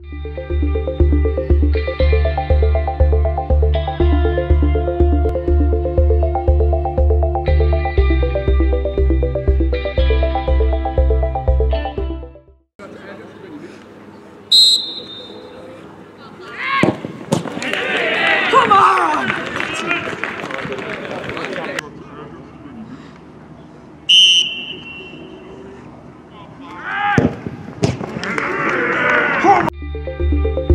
Música Música